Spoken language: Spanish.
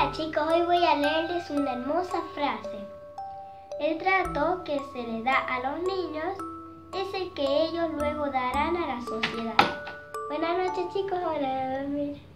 Hola chicos, hoy voy a leerles una hermosa frase. El trato que se le da a los niños es el que ellos luego darán a la sociedad. Buenas noches chicos, ahora a dormir.